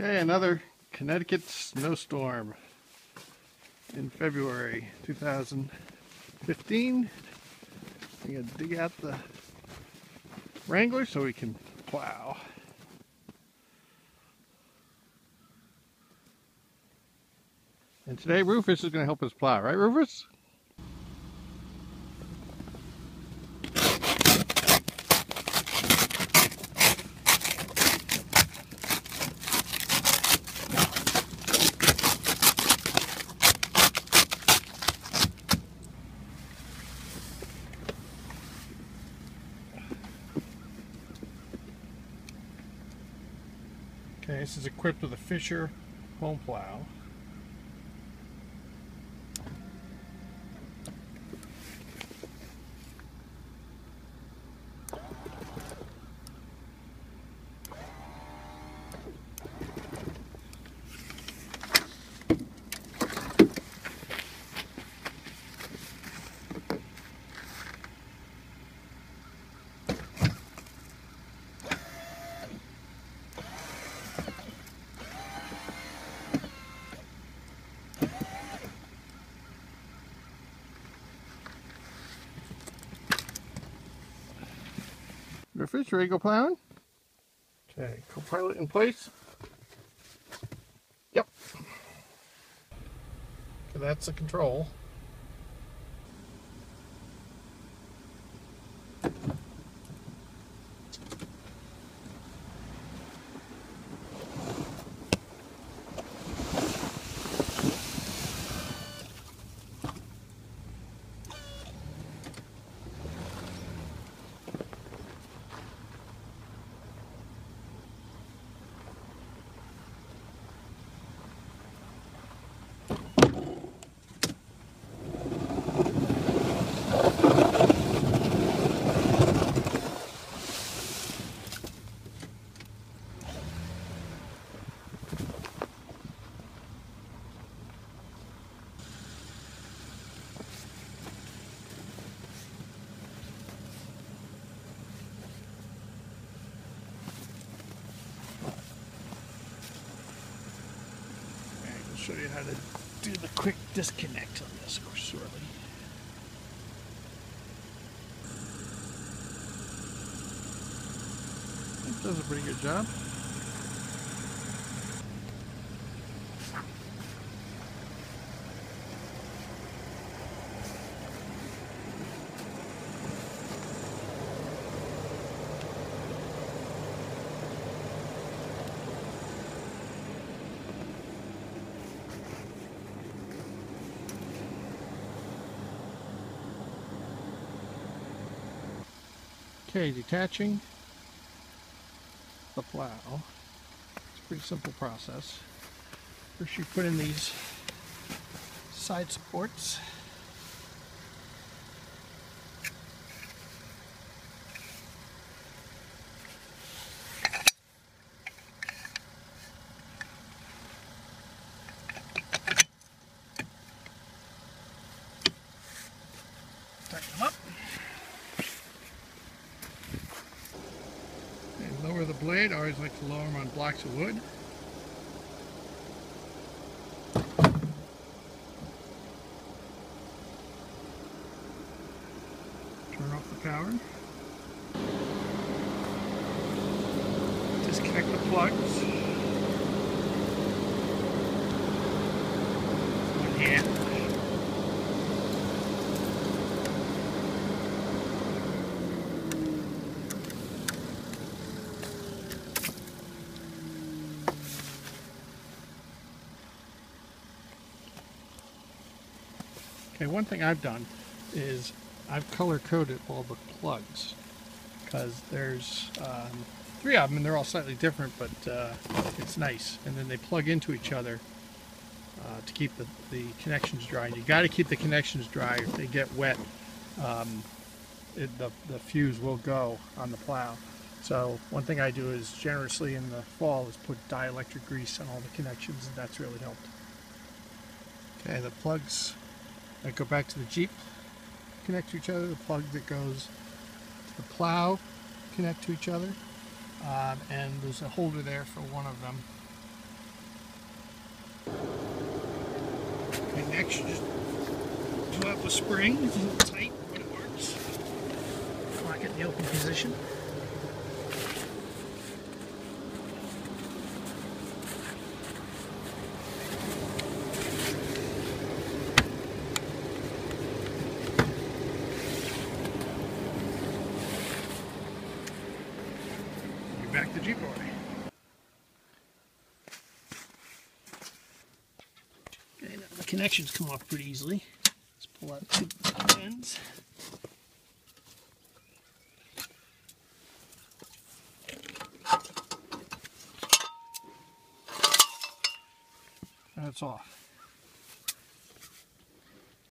Okay, another Connecticut snowstorm in February 2015. I'm going to dig out the Wrangler so we can plow. And today Rufus is going to help us plow, right Rufus? Okay, this is equipped with a Fisher home plow. Rufus, ready to go plowing? Okay, co-pilot in place. Yep. Okay, that's the control. Show you how to do the quick disconnect on this or shortly. It does a pretty good job. Okay, detaching the plow. It's a pretty simple process. First you put in these side supports. Blade. I always like to lower them on blocks of wood. Turn off the power. Disconnect the plugs. One hand. Okay, one thing I've done is I've color coded all the plugs because there's um, three of them and they're all slightly different, but uh, it's nice. And then they plug into each other uh, to keep the, the connections dry. And you got to keep the connections dry. If they get wet, um, it, the, the fuse will go on the plow. So one thing I do is generously in the fall is put dielectric grease on all the connections and that's really helped. Okay, the plugs that go back to the Jeep connect to each other, the plug that goes to the plow connect to each other, um, and there's a holder there for one of them. Okay, next you just pull out the spring, it's a little tight, but it works. Lock it in the open position. You're back G-Boy. Okay, now the connections come off pretty easily. Let's pull out two ends. That's off.